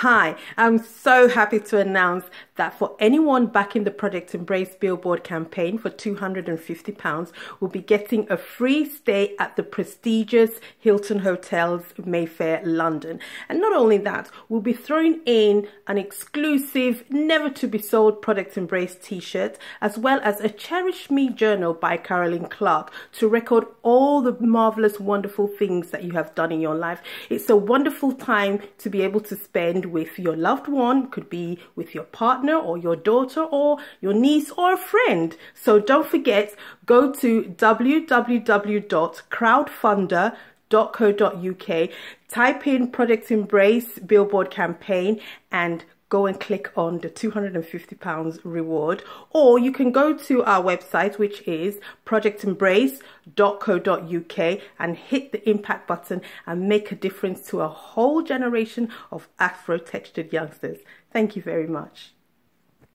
Hi, I'm so happy to announce that for anyone backing the Project Embrace Billboard campaign for £250 we'll be getting a free stay at the prestigious Hilton Hotels Mayfair London. And not only that, we'll be throwing in an exclusive, never to be sold Project Embrace t-shirt, as well as a Cherish Me journal by Caroline Clark to record all the marvelous, wonderful things that you have done in your life. It's a wonderful time to be able to spend with your loved one, could be with your partner or your daughter or your niece or a friend. So don't forget, go to www.crowdfunder.co.uk, type in Project Embrace Billboard campaign and go and click on the 250 pounds reward or you can go to our website which is projectembrace.co.uk and hit the impact button and make a difference to a whole generation of afro textured youngsters. Thank you very much